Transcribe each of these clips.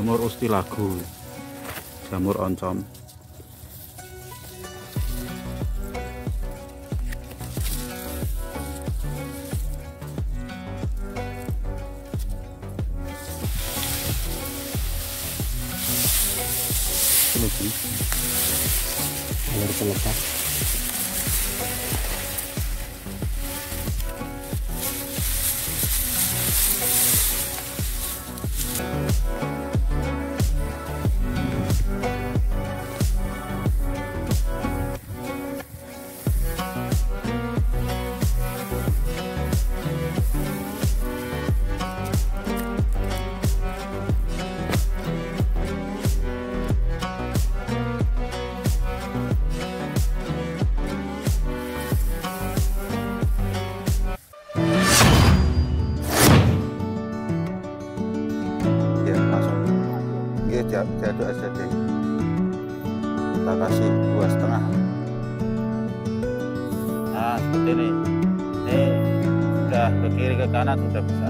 jamur ustilagu. Jamur oncom. Air pelepas iya jaduk SCD kita kasih dua setengah. Nah seperti ini. Ini sudah ke kiri ke kanan sudah bisa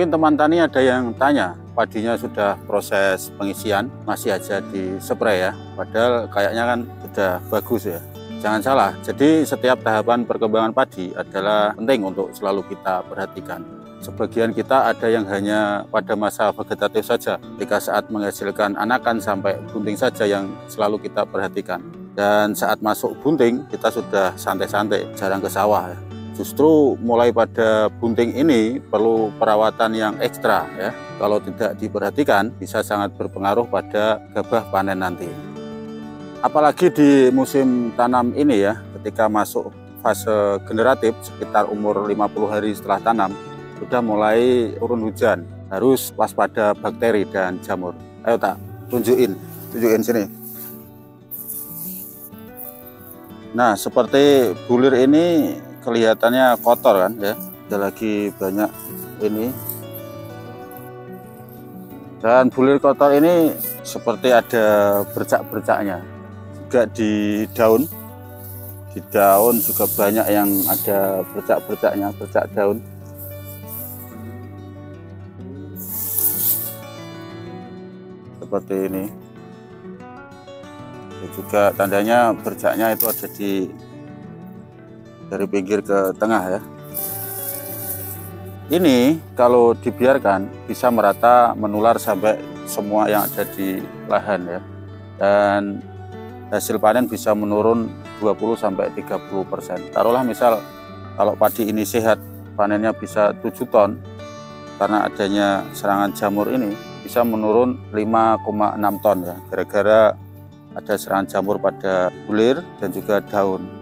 Mungkin teman tani ada yang tanya, padinya sudah proses pengisian, masih aja di spray ya. Padahal kayaknya kan sudah bagus ya. Jangan salah, jadi setiap tahapan perkembangan padi adalah penting untuk selalu kita perhatikan. Sebagian kita ada yang hanya pada masa vegetatif saja, ketika saat menghasilkan anakan sampai bunting saja yang selalu kita perhatikan. Dan saat masuk bunting, kita sudah santai-santai, jarang ke sawah ya justru mulai pada bunting ini perlu perawatan yang ekstra ya. Kalau tidak diperhatikan bisa sangat berpengaruh pada gabah panen nanti. Apalagi di musim tanam ini ya, ketika masuk fase generatif sekitar umur 50 hari setelah tanam sudah mulai turun hujan. Harus waspada bakteri dan jamur. Ayo tak tunjukin, tunjukin sini. Nah, seperti bulir ini kelihatannya kotor kan ya. Ada lagi banyak ini. Dan bulir kotor ini seperti ada bercak-bercaknya. Juga di daun. Di daun juga banyak yang ada bercak-bercaknya bercak daun. Seperti ini. Ya juga tandanya bercaknya itu ada di dari pinggir ke tengah ya. Ini kalau dibiarkan bisa merata menular sampai semua yang ada di lahan ya. Dan hasil panen bisa menurun 20 sampai 30 persen. Taruhlah misal kalau padi ini sehat panennya bisa 7 ton karena adanya serangan jamur ini bisa menurun 5,6 ton ya gara-gara ada serangan jamur pada bulir dan juga daun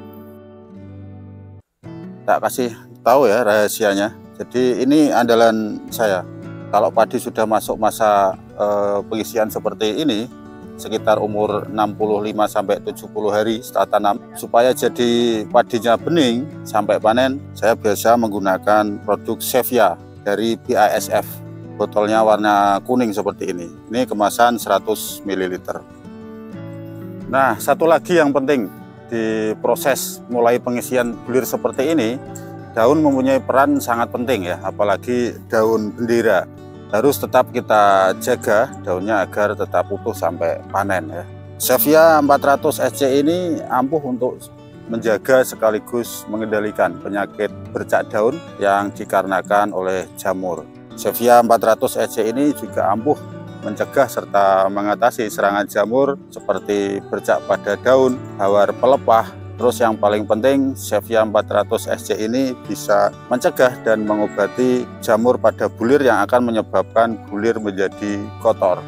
tak kasih tahu ya rahasianya. Jadi ini andalan saya. Kalau padi sudah masuk masa e, pengisian seperti ini, sekitar umur 65 sampai 70 hari setelah tanam, supaya jadi padinya bening sampai panen, saya biasa menggunakan produk Sevia dari BASF. Botolnya warna kuning seperti ini. Ini kemasan 100 ml. Nah, satu lagi yang penting di proses mulai pengisian bulir seperti ini, daun mempunyai peran sangat penting ya, apalagi daun bendera. Harus tetap kita jaga daunnya agar tetap utuh sampai panen ya. Sevia 400 SC ini ampuh untuk menjaga sekaligus mengendalikan penyakit bercak daun yang dikarenakan oleh jamur. Sevia 400 SC ini juga ampuh mencegah serta mengatasi serangan jamur seperti bercak pada daun, hawar pelepah, Terus yang paling penting Sevia 400 SC ini bisa mencegah dan mengobati jamur pada bulir yang akan menyebabkan bulir menjadi kotor.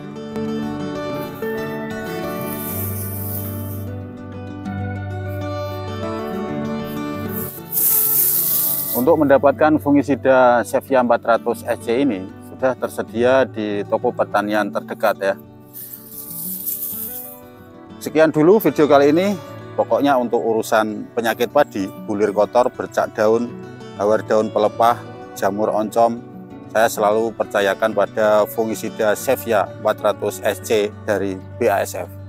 Untuk mendapatkan fungisida Sevia 400 SC ini sudah tersedia di toko pertanian terdekat ya. Sekian dulu video kali ini. Pokoknya untuk urusan penyakit padi, bulir kotor, bercak daun, hawar daun pelepah, jamur oncom, saya selalu percayakan pada fungisida Sevia 400 SC dari BASF.